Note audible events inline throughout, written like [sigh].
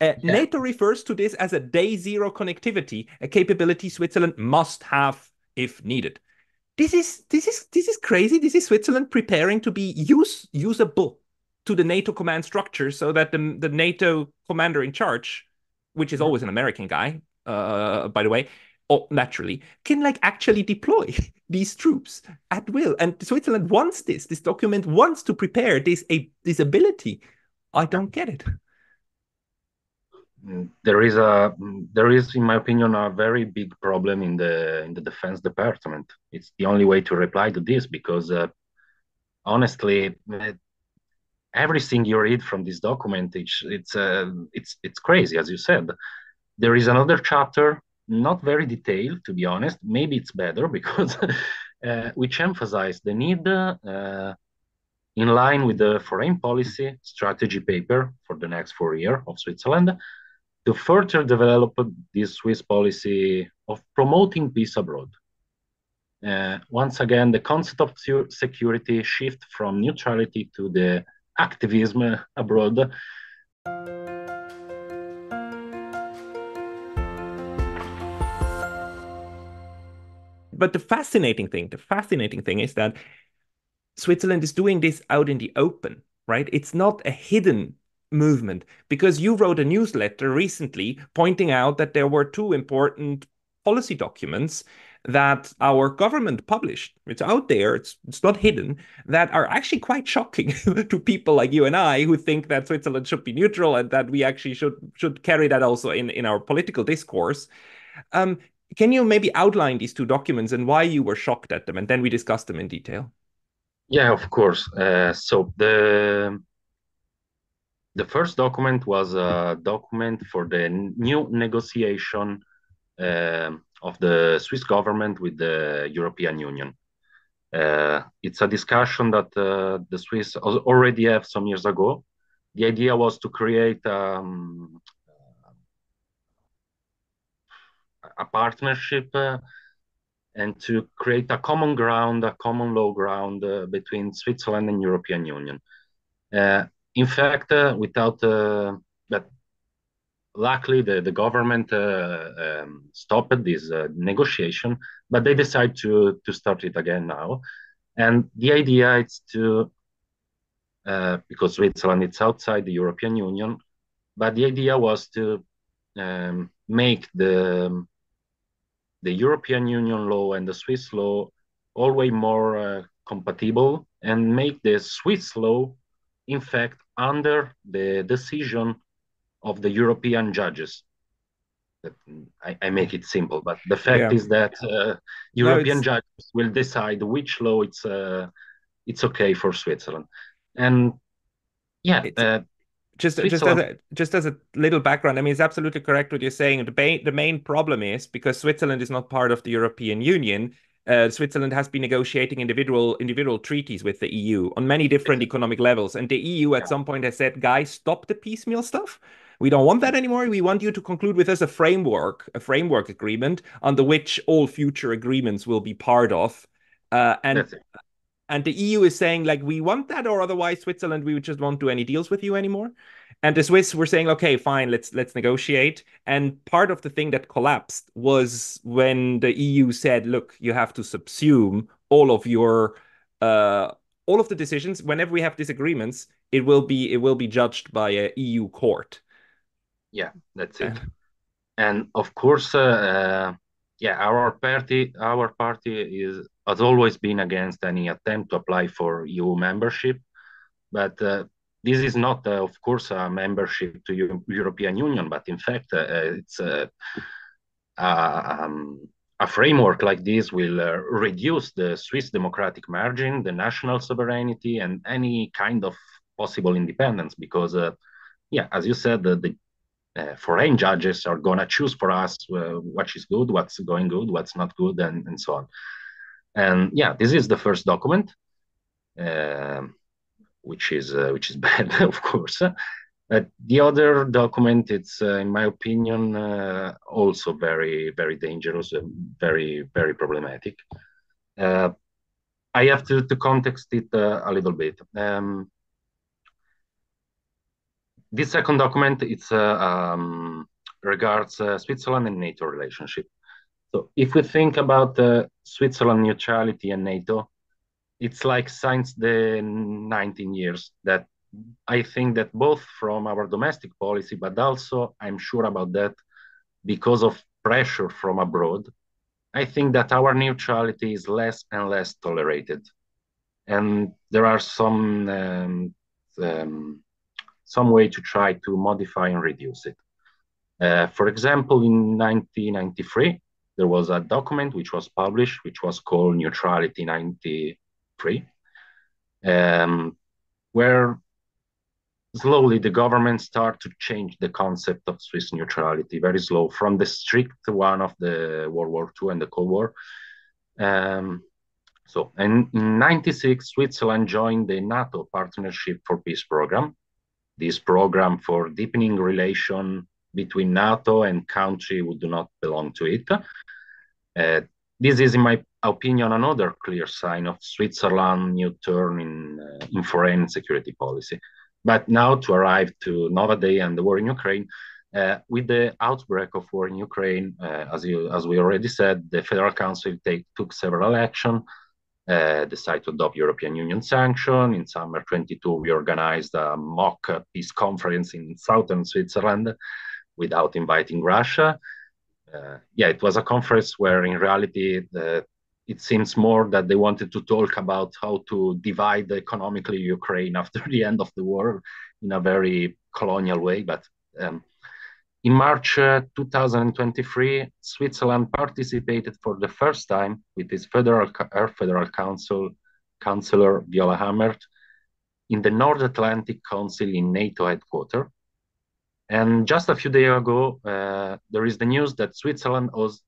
Uh, yeah. NATO refers to this as a day zero connectivity, a capability Switzerland must have if needed. This is this is this is crazy. This is Switzerland preparing to be use usable to the NATO command structure so that the, the NATO commander in charge, which is always an American guy, uh, by the way, or naturally, can like actually deploy [laughs] these troops at will. And Switzerland wants this. This document wants to prepare this a this ability. I don't get it. There is a there is, in my opinion, a very big problem in the in the defense department. It's the only way to reply to this because, uh, honestly, everything you read from this document, it's it's uh, it's it's crazy, as you said. There is another chapter not very detailed, to be honest. Maybe it's better [laughs] because uh, which emphasize the need, uh, in line with the foreign policy strategy paper for the next four years of Switzerland, to further develop this Swiss policy of promoting peace abroad. Uh, once again, the concept of security shift from neutrality to the activism abroad but the fascinating thing, the fascinating thing is that Switzerland is doing this out in the open, right? It's not a hidden movement because you wrote a newsletter recently pointing out that there were two important policy documents that our government published it's out there it's it's not hidden that are actually quite shocking [laughs] to people like you and I who think that Switzerland should be neutral and that we actually should should carry that also in in our political discourse um, can you maybe outline these two documents and why you were shocked at them, and then we discuss them in detail? Yeah, of course. Uh, so the the first document was a document for the new negotiation uh, of the Swiss government with the European Union. Uh, it's a discussion that uh, the Swiss already have some years ago. The idea was to create um, a partnership uh, and to create a common ground, a common law ground uh, between Switzerland and European Union. Uh, in fact, without that luckily the, the government uh, um, stopped this uh, negotiation but they decide to to start it again now. And the idea is to uh, because switzerland is outside the european union but the idea was to um, make the the European Union law and the Swiss law always more uh, compatible and make the Swiss law, in fact, under the decision of the European judges. I, I make it simple, but the fact yeah. is that uh, European no, judges will decide which law it's uh, it's okay for Switzerland, and yeah, uh, just just as a, just as a little background, I mean, it's absolutely correct what you're saying. The, ba- the main problem is because Switzerland is not part of the European Union. Uh, Switzerland has been negotiating individual individual treaties with the EU on many different economic levels, and the EU at some point has said, "Guys, stop the piecemeal stuff. We don't want that anymore. We want you to conclude with us a framework, a framework agreement under which all future agreements will be part of." Uh, and and the EU is saying like we want that, or otherwise Switzerland we just won't do any deals with you anymore. And the Swiss were saying, okay, fine, let's let's negotiate. And part of the thing that collapsed was when the EU said, look, you have to subsume all of your uh, all of the decisions. Whenever we have disagreements, it will be it will be judged by a EU court. Yeah, that's it. Uh, and of course, uh, uh, yeah, our party our party is has always been against any attempt to apply for EU membership. But uh, this is not, uh, of course, a membership to Euro European Union, but in fact, uh, it's a, um, a framework like this will uh, reduce the Swiss democratic margin, the national sovereignty, and any kind of possible independence. Because, uh, yeah, as you said, the, the uh, foreign judges are going to choose for us what is good, what's going good, what's not good, and, and so on. And yeah, this is the first document, uh, which is uh, which is [laughs] bad, of course. Uh, the other document, it's uh, in my opinion also very very dangerous, very very problematic. I have to, to context it a little bit. Um, this second document it's um, regards Switzerland and NATO relationship. So if we think about uh, Switzerland neutrality and NATO, it's like since the 19 years that I think that both from our domestic policy, but also I'm sure about that because of pressure from abroad, I think that our neutrality is less and less tolerated. And there are some um, um, some way to try to modify and reduce it. Uh, for example, in 1993, there was a document which was published, which was called Neutrality 93, um, where slowly the government start to change the concept of Swiss neutrality, very slow, from the strict one of the World War II and the Cold War. Um, so, in 96, Switzerland joined the NATO Partnership for Peace program, this program for deepening relation between NATO and country who do not belong to it. Uh, this is, in my opinion, another clear sign of Switzerland's new turn in, uh, in foreign security policy. But now to arrive to Nova Day and the war in Ukraine, uh, with the outbreak of war in Ukraine, uh, as you as we already said, the Federal Council take, took several action uh, decided to adopt European Union sanction. In summer 22, we organized a mock peace conference in southern Switzerland without inviting Russia. Uh, yeah, it was a conference where in reality the, it seems more that they wanted to talk about how to divide economically Ukraine [laughs] after the end of the war in a very colonial way. But um, in March uh, 2023, Switzerland participated for the first time with its federal, Air Federal Council Councillor Viola Amherd in the North Atlantic Council in NATO headquarters. And just a few days ago, uh, there is the news that Switzerland was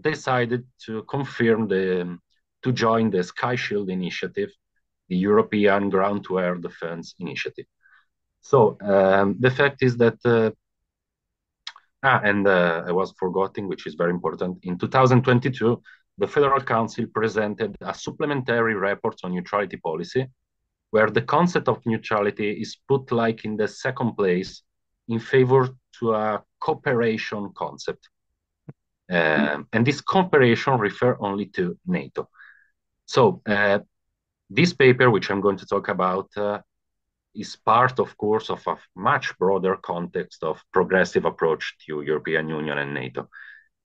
decided to confirm the to join the Sky Shield initiative, the European ground-to-air defense initiative. So um, the fact is that uh, Ah, and uh, I was forgetting, which is very important. In 2022, the Federal Council presented a supplementary report on neutrality policy, where the concept of neutrality is put like in the second place in favor to a cooperation concept. Um, and this cooperation refer only to NATO. So uh, this paper, which I'm going to talk about, uh, is part, of course, of a much broader context of progressive approach to European Union and NATO.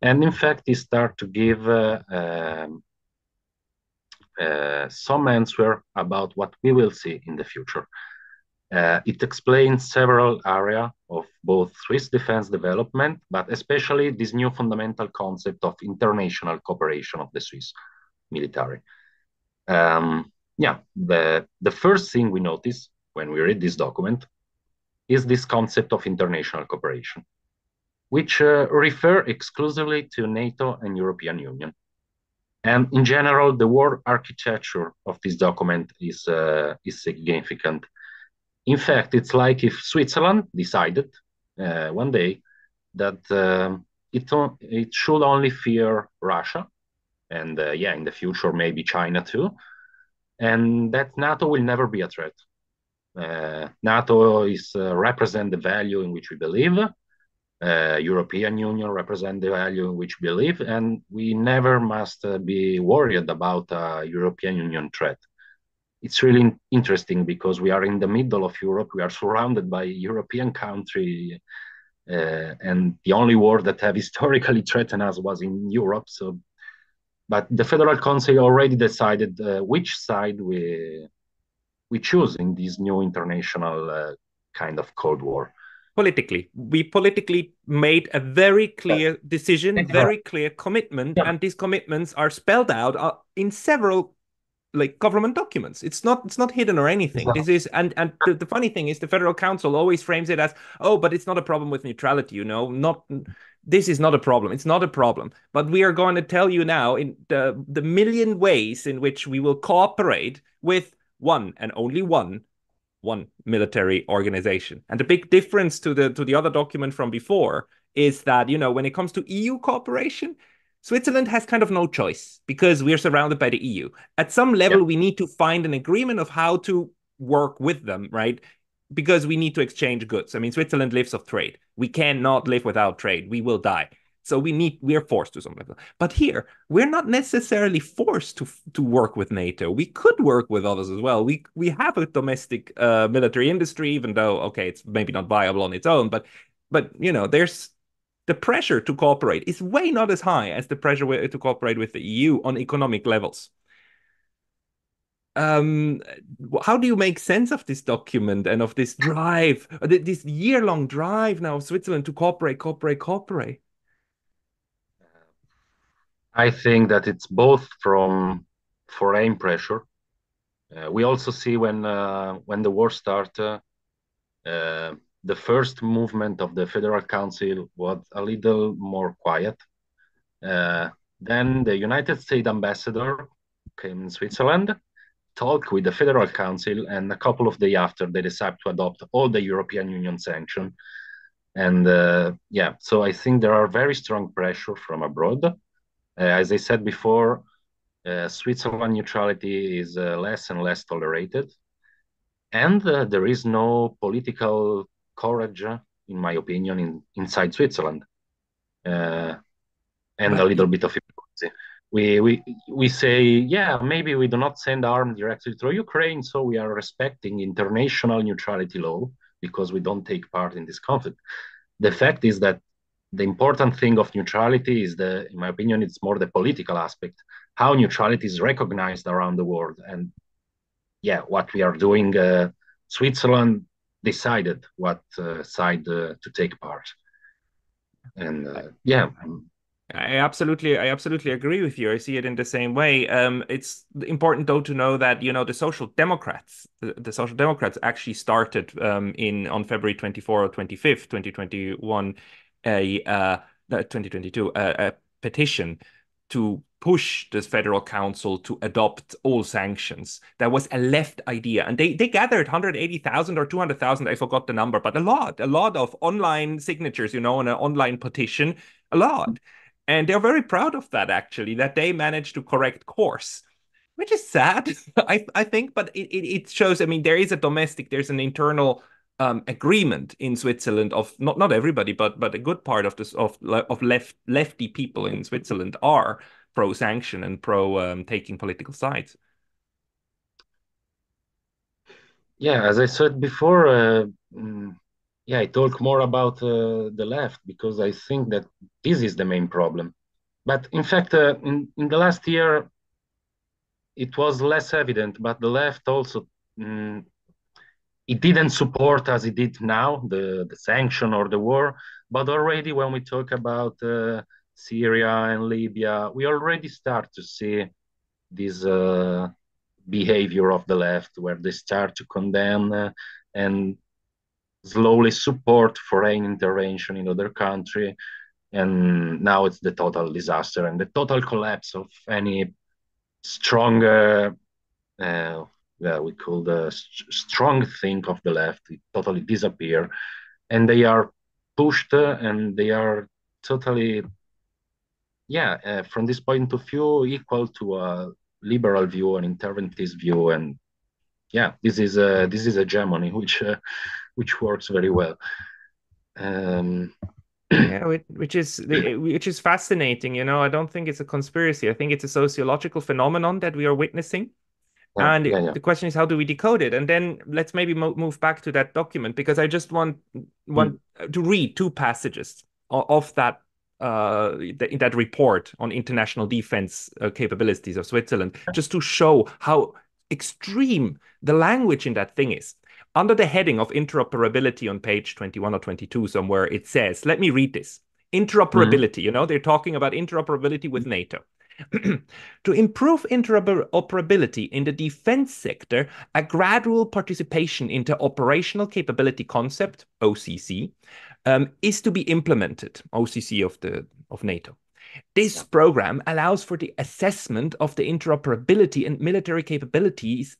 And in fact, it start to give uh, um, uh, some answer about what we will see in the future. Uh, it explains several areas of both Swiss defense development, but especially this new fundamental concept of international cooperation of the Swiss military. Um, yeah, the, the first thing we notice when we read this document is this concept of international cooperation, which uh, refer exclusively to NATO and European Union. And in general, the word architecture of this document is, uh, is significant. In fact, it's like if Switzerland decided uh, one day that um, it, it should only fear Russia, and uh, yeah, in the future, maybe China too, and that NATO will never be a threat. Uh, NATO is uh, represent the value in which we believe. Uh, European Union represent the value in which we believe, and we never must be worried about a European Union threat it's really interesting because we are in the middle of Europe. We are surrounded by European country, uh, and the only war that have [laughs] historically threatened us was in Europe. So, but the Federal Council already decided uh, which side we we choose in this new international uh, kind of Cold War? Politically, we politically made a very clear decision, very clear commitment, yeah. and these commitments are spelled out uh, in several like government documents. It's not it's not hidden or anything. This is and and the, the, funny thing is the federal council always frames it as oh, but it's not a problem with neutrality. You know, not this is not a problem. It's not a problem. But we are going to tell you now in the the million ways in which we will cooperate with one and only one one military organization. And the big difference to the to the other document from before is that you know when it comes to EU cooperation, Switzerland has kind of no choice because we're surrounded by the EU. At some level, we need to find an agreement of how to work with them, right? because we need to exchange goods. I mean, Switzerland lives of trade. We cannot live without trade. We will die. So we need we are forced to some level. But here we're not necessarily forced to to work with NATO. We could work with others as well. We we have a domestic uh, military industry, even though okay, it's maybe not viable on its own. But but you know, there's the pressure to cooperate is way not as high as the pressure to cooperate with the EU on economic levels. Um, how do you make sense of this document and of this drive, uh, this year-long drive now of Switzerland to cooperate, cooperate, cooperate? I think that it's both from foreign pressure. Uh, we also see when uh, when the war started, uh, the first movement of the Federal Council was a little more quiet. Uh, then the United States ambassador came in Switzerland, talked with the Federal Council, and a couple of days after, they decided to adopt all the European Union sanctions. And uh, yeah, so I think there are very strong pressure from abroad. Uh, as I said before, uh, Switzerland neutrality is uh, less and less tolerated. And uh, there is no political courage, in my opinion, in, inside Switzerland, uh, and a little bit of hypocrisy. We, we, we say, yeah, maybe we do not send arms directly through Ukraine, so we are respecting international neutrality law because we don't take part in this conflict. The fact is that the important thing of neutrality is the, in my opinion, it's more the political aspect, how neutrality is recognized around the world. And yeah, what we are doing, uh, Switzerland decided what uh, side uh, to take part. And uh, yeah. I absolutely, I absolutely agree with you. I see it in the same way. Um, it's important though to know that you know the Social Democrats, the, the Social Democrats actually started um, in on February twenty four or twenty fifth, twenty twenty one, a uh, twenty twenty two, a petition to push the federal council to adopt all sanctions. That was a left idea. And they, they gathered 180,000 or 200,000, I forgot the number, but a lot, a lot of online signatures, you know, on an online petition, a lot. And they're very proud of that, actually, that they managed to correct course, which is sad, [laughs] I, I think, but it, it, it shows, I mean, there is a domestic, there's an internal um, agreement in Switzerland of not not everybody, but but a good part of this of of left lefty people in Switzerland are pro sanction and pro um, taking political sides. Yeah, as I said before, uh, mm, yeah, I talk more about uh, the left because I think that this is the main problem. But in fact, uh, in in the last year, it was less evident. But the left also mm, it didn't support as it did now the, the sanction or the war but already when we talk about uh, syria and libya we already start to see this uh, behavior of the left where they start to condemn uh, and slowly support foreign intervention in other country. And now it's the total disaster and the total collapse of any stronger uh, yeah, we call the st- strong thing of the left it totally disappear. And they are pushed uh, and they are totally yeah uh, from this point of view equal to a liberal view an interventist view and yeah this is a this is a hegemony [laughs] which uh, which works very well um, [clears throat] yeah, which is which is fascinating. You know, I don't think it's a conspiracy. I think it's a sociological phenomenon that we are witnessing yeah, and yeah, yeah. the question is how do we decode it and then let's maybe mo- move back to that document because i just want want mm. to read two passages of, of that uh, in that report on international defense uh, capabilities of Switzerland, just to show how extreme the language in that thing is. Under the heading of interoperability on page 21 or 22 somewhere, it says, let me read this. Interoperability, mm-hmm. you know, they're talking about interoperability with NATO. [clears throat] to improve interoperability in the defense sector, a gradual participation into operational capability concept, OCC, um, is to be implemented, OCC of, the, of NATO. This program allows for the assessment of the interoperability and military capabilities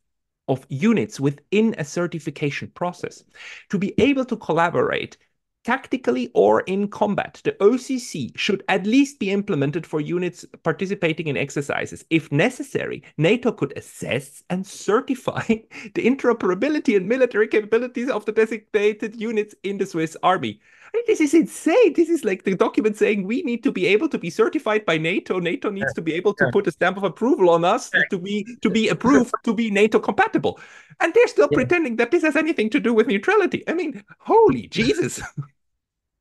of units within a certification process. To be able to collaborate tactically or in combat, the OCC should at least be implemented for units participating in exercises. If necessary, NATO could assess and certify [laughs] the interoperability and military capabilities of the designated units in the Swiss army. This is insane. This is like the document saying we need to be able to be certified by NATO. NATO needs to be able to put a stamp of approval on us to be to be approved to be NATO compatible. And they're still yeah. pretending that this has anything to do with neutrality. I mean, holy [laughs] Jesus. [laughs]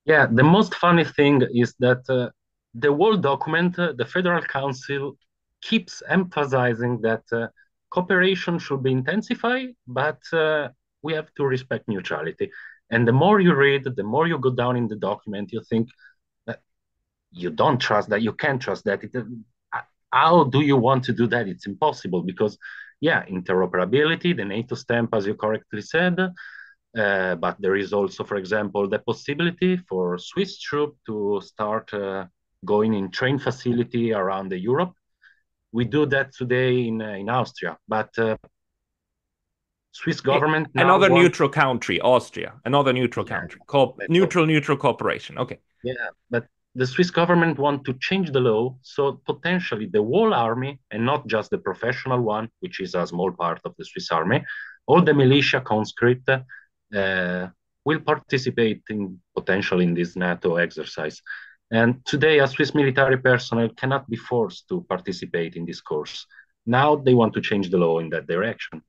Yeah, the most funny thing is that uh, the whole document, uh, the Federal Council keeps emphasizing that uh, cooperation should be intensified, but uh, we have to respect neutrality. And the more you read, the more you go down in the document, you think that you don't trust that, you can't trust that. It, uh, how do you want to do that? It's impossible because, yeah, interoperability, the NATO stamp, as you correctly said, uh, but there is also, for example, the possibility for Swiss troops to start uh, going in train facility around the Europe. We do that today in uh, in Austria, but uh, Swiss government another want... neutral country, Austria, another neutral yeah, country, Co- neutral neutral cooperation. Okay. Yeah, but the Swiss government want to change the law so potentially the whole army and not just the professional one, which is a small part of the Swiss army, all the militia conscript will participate in potentially in this NATO exercise. And today, a Swiss military personnel cannot be forced to participate in this course. Now they want to change the law in that direction,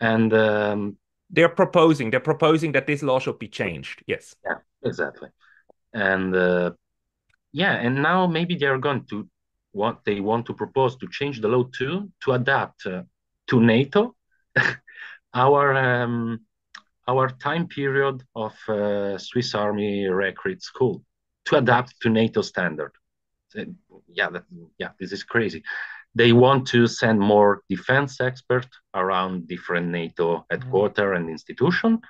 and um, they're proposing they're proposing that this law should be changed. Yes. Yeah, exactly. And uh, yeah, and now maybe they are going to what they want to propose to change the law too to adapt uh, to NATO [laughs] our um, our time period of uh, Swiss Army recruit school to adapt to NATO standard. yeah, that, yeah, this is crazy. They want to send more defense experts around different NATO headquarters mm. and institution,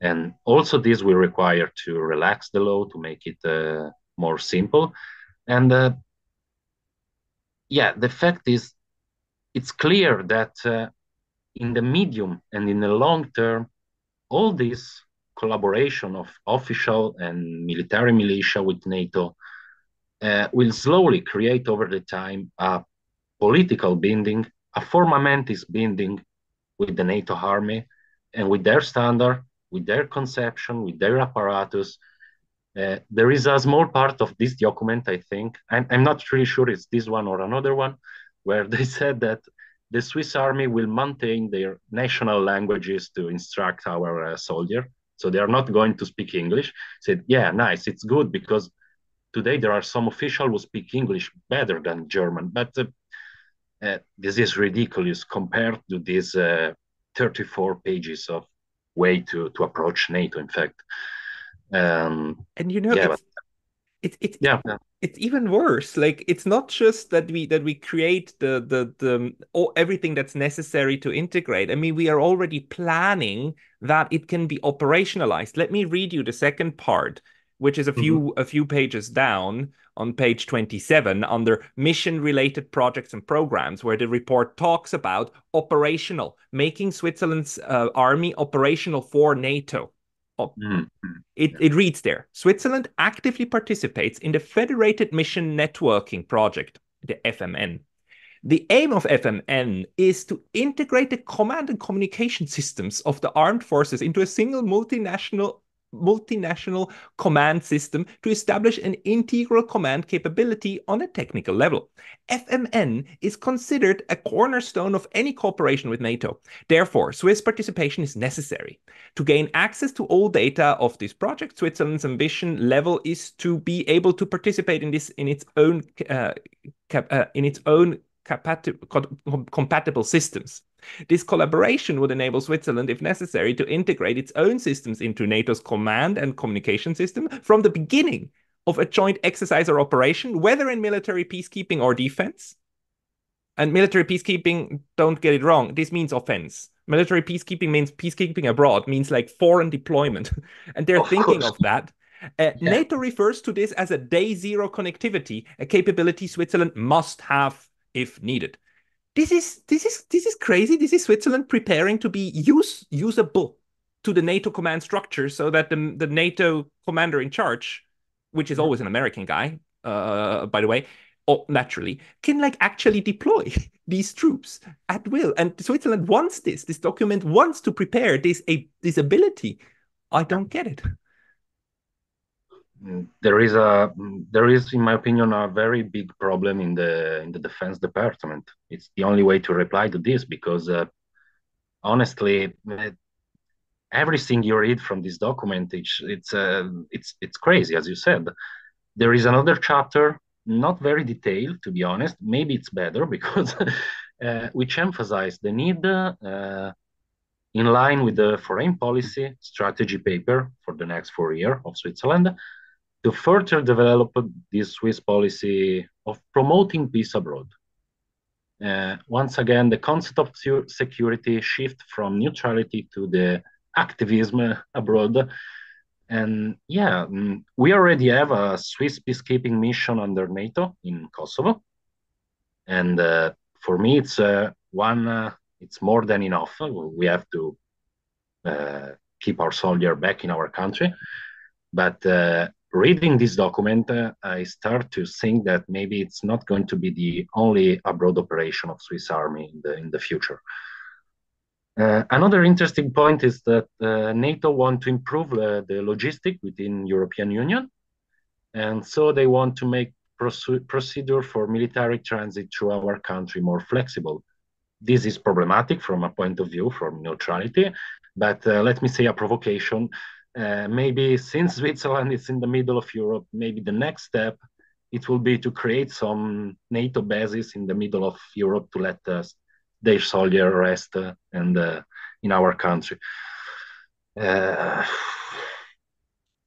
and also this will require to relax the law to make it uh, more simple. And uh, yeah, the fact is, it's clear that uh, in the medium and in the long term, all this collaboration of official and military militia with NATO uh, will slowly create over the time a political binding, a formamentist binding with the NATO army and with their standard, with their conception, with their apparatus. Uh, there is a small part of this document, I think, I'm, I'm not really sure it's this one or another one, where [laughs] they said that the Swiss army will maintain their national languages to instruct our uh, soldier. So they are not going to speak English. Said, yeah, nice, it's good because today there are some officials who speak English better than German, but uh, uh, this is ridiculous compared to these uh, 34 pages of way to to approach NATO. In fact, um, and you know, yeah, it's, it's, it's yeah. it's even worse. Like it's not just that we that we create the the the all, everything that's necessary to integrate. I mean we are already planning that it can be operationalized. Let me read you the second part which is a few mm-hmm. a few pages down on page 27 under mission related projects and programs where the report talks about operational making switzerland's uh, army operational for nato Mm-hmm. It, it reads there Switzerland actively participates in the Federated Mission Networking Project, the FMN. The aim of FMN is to integrate the command and communication systems of the armed forces into a single multinational multinational command system to establish an integral command capability on a technical level. FMN is considered a cornerstone of any cooperation with NATO. Therefore, Swiss participation is necessary. To gain access to all data of this project, Switzerland's ambition level is to be able to participate in this in its own uh, cap, uh, in its own compatible systems. This collaboration would enable Switzerland, if necessary, to integrate its own systems into NATO's command and communication system from the beginning of a joint exercise or operation, whether in military peacekeeping or defense. And military peacekeeping, don't get it wrong, this means offense. Military peacekeeping means peacekeeping abroad, means like foreign deployment. [laughs] and they're of thinking course. of that. Uh, yeah. NATO refers to this as a day zero connectivity, a capability Switzerland must have if needed. This is this is this is crazy. This is Switzerland preparing to be use usable to the NATO command structure so that the, the NATO commander in charge, which is always an American guy, uh, by the way, or naturally, can like actually deploy [laughs] these troops at will. And Switzerland wants this. This document wants to prepare this a this ability. I don't get it. There is a there is, in my opinion, a very big problem in the in the defense department. It's the only way to reply to this because uh, honestly, everything you read from this document, it's it's uh, it's it's crazy, as you said. There is another chapter not very detailed, to be honest. Maybe it's better [laughs] because uh, which emphasize the need, uh, in line with the foreign policy strategy paper for the next four years of Switzerland, to further develop this Swiss policy of promoting peace abroad. Uh, once again, the concept of security shift from neutrality to the activism abroad and yeah, mm, we already have a Swiss peacekeeping mission under NATO in Kosovo. And uh, for me, it's uh, one, uh, it's more than enough. We have to uh, keep our soldier back in our country. But uh, reading this document, uh, I start to think that maybe it's not going to be the only abroad operation of Swiss Army in the, in the future. Uh, another interesting point is that uh, NATO want to improve uh, the logistic within European Union, and so they want to make procedure for military transit through our country more flexible. This is problematic from a point of view from neutrality, but uh, let me say a provocation. Uh, maybe since [laughs] Switzerland is in the middle of Europe, maybe the next step it will be to create some NATO bases in the middle of Europe to let us their soldier rest uh, and uh, in our country. Uh,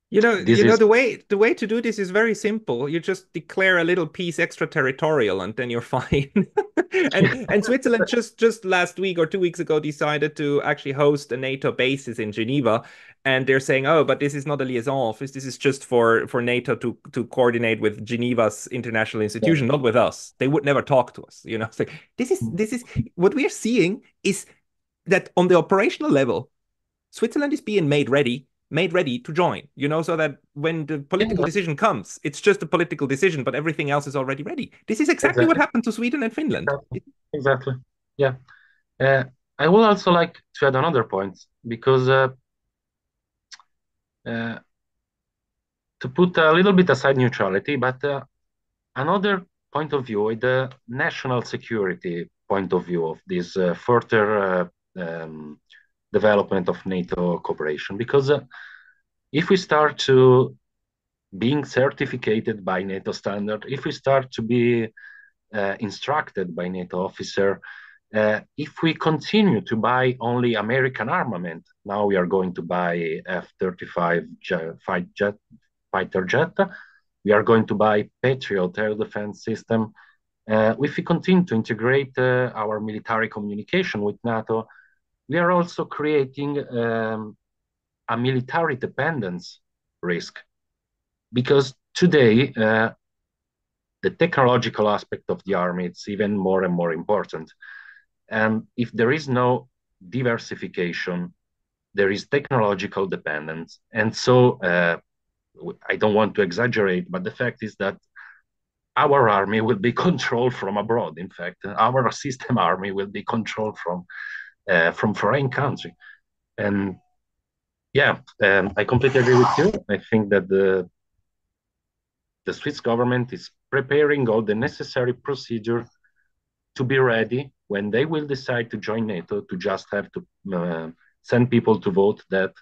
you know, you know the way the way to do this is very simple. You just declare a little piece extraterritorial, and then you're [laughs] fine. [laughs] and and Switzerland just just last week or two weeks ago decided to actually host a NATO bases in Geneva, and they're saying, oh, but this is not a liaison office. This is just for for NATO to to coordinate with Geneva's international institution, yeah. not with us. They would never talk to us. You know, [laughs] so this is this is what we are seeing is that on the operational level, Switzerland is being made ready made ready to join, you know, so that when the political decision comes, it's just a political decision, but everything else is already ready. This is exactly, exactly. what happened to Sweden and Finland. Exactly. exactly. Yeah. Uh, I would also like to add another point because uh, uh, to put a little bit aside neutrality, but uh, another point of view, the national security point of view of this uh, further uh, um, development of NATO cooperation. Because uh, if we start to being certificated by NATO standard, if we start to be uh, instructed by NATO officer, uh, if we continue to buy only American armament, now we are going to buy F-35 jet, fight jet, fighter jet, we are going to buy Patriot air defense system. Uh, if we continue to integrate uh, our military communication with NATO, we are also creating um, a military dependence risk. Because today uh, the technological aspect of the army it's even more and more important. And if there is no diversification there is technological dependence. And so uh, i don't want to exaggerate but the fact is that our army will be [laughs] controlled from abroad. In fact our system army will be controlled from uh, from foreign country. And yeah, um, I completely agree with you. I think that the the Swiss government is preparing all the necessary procedure to be ready when they will decide to join NATO. To just have to uh, send people to vote that,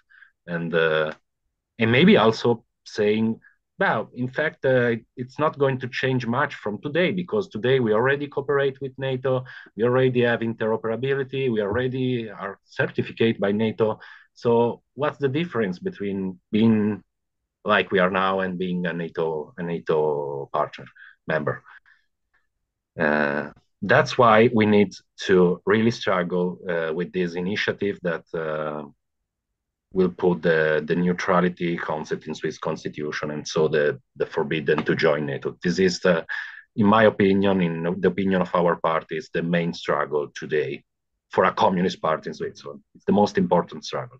and uh, and maybe also saying now, in fact, uh, it's not going to change much from today because today we already cooperate with NATO. We already have interoperability. We already are certificated by NATO. So, what's the difference between being like we are now and being a NATO a NATO partner member? Uh, that's why we need to really struggle uh, with this initiative that uh, will put the, the neutrality concept in Swiss constitution and so the, the forbidden to join NATO. This is the, in my opinion, in the opinion of our party, is the main struggle today for a communist party in Switzerland. It's the most important struggle.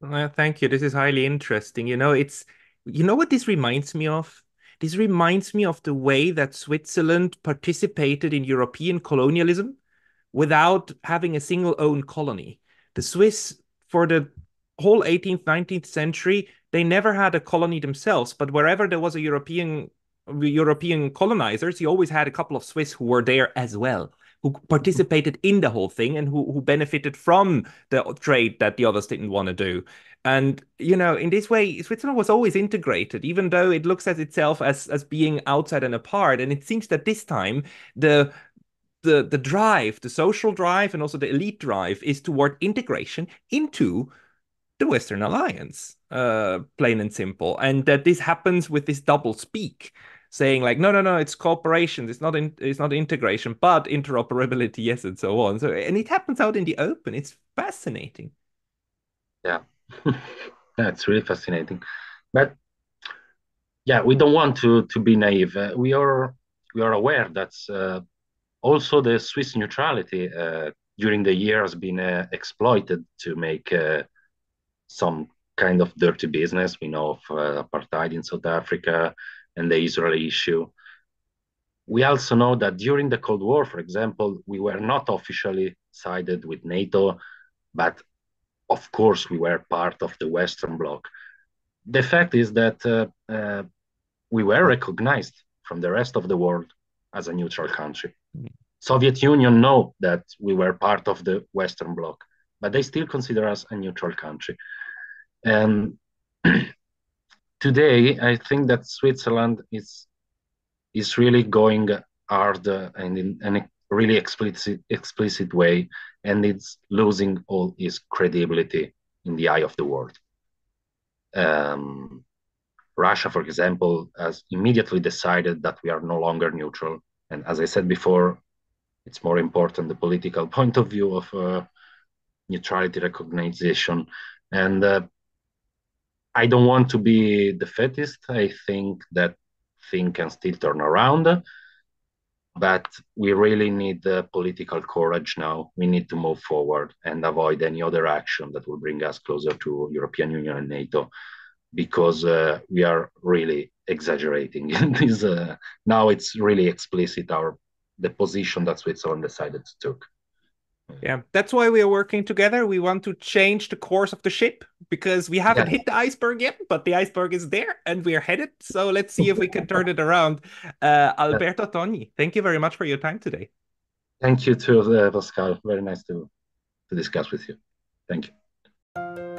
Well, thank you. This is highly interesting. You know, it's you know what this reminds me of? This reminds me of the way that Switzerland participated in European colonialism without having a single own colony. The Swiss, for the whole 18th, 19th century, they never had a colony themselves, but wherever there was a European European colonizers, you always had a couple of Swiss who were there as well who participated in the whole thing and who, who benefited from the trade that the others didn't want to do. And you know, in this way, Switzerland was always integrated, even though it looks at itself as as being outside and apart. And it seems that this time the the the drive, the social drive, and also the elite drive is toward integration into the Western Alliance, uh, plain and simple. And that this happens with this double speak saying like, no, no, no, it's cooperation. It's not in, it's not integration, but interoperability, [laughs] yes, and so on. So and it happens out in the open. It's fascinating. Yeah, [laughs] that's really fascinating. But yeah, we don't want to to be naive. Uh, we are we are aware that uh, also the Swiss neutrality uh, during the year has been uh, exploited to make uh, some kind of dirty business. We know of uh, apartheid in South Africa, and the Israeli issue. We also know that during the Cold War, for example, we were not officially sided with NATO, but of course we were part of the Western Bloc. The fact is that uh, uh, we were recognized from the rest of the world as a neutral country. Mm. Soviet Union know that we were part of the Western Bloc, but they still consider us a neutral country. And [clears throat] today, I think that Switzerland is is really going hard and in, in a really explicit explicit way, and it's losing all its credibility in the eye of the world. Um, Russia, for example, has immediately decided that we are no longer neutral. And as I said before, it's more important the political [laughs] point of view of uh, neutrality recognition. And uh, I don't want to be defeatist. I think that thing can still turn around, but we really need the political courage now. We need to move forward and avoid any other action that will bring us closer to European Union and NATO, because uh, we are really exaggerating. [laughs] this uh, now it's really explicit our the position that Switzerland decided to take. Yeah, that's why we are working together. We want to change the course of the ship because we haven't yeah. hit the iceberg yet, but the iceberg is there and we're headed. So let's see if we can turn it around. Uh, [laughs] Alberto Togni, thank you very much for your time today. Thank you too, uh, Pascal. Very nice to, to discuss with you. Thank you.